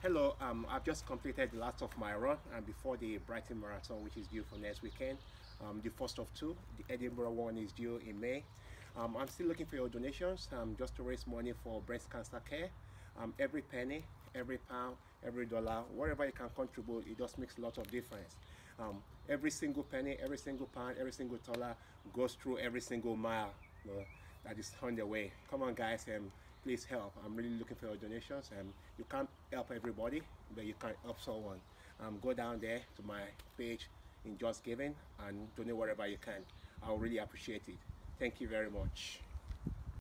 Hello, um, I've just completed the last of my run and before the Brighton Marathon, which is due for next weekend. Um, the first of two, the Edinburgh one is due in May. Um, I'm still looking for your donations um, just to raise money for breast cancer care. Um, every penny, every pound, every dollar, whatever you can contribute, it just makes a lot of difference. Um, every single penny, every single pound, every single dollar goes through every single mile know, that is on the way. Come on, guys, and please help. I'm really looking for your donations. And you can't help everybody, but you can help someone. Um, go down there to my page in JustGiving and donate whatever you can. I'll really appreciate it. Thank you very much.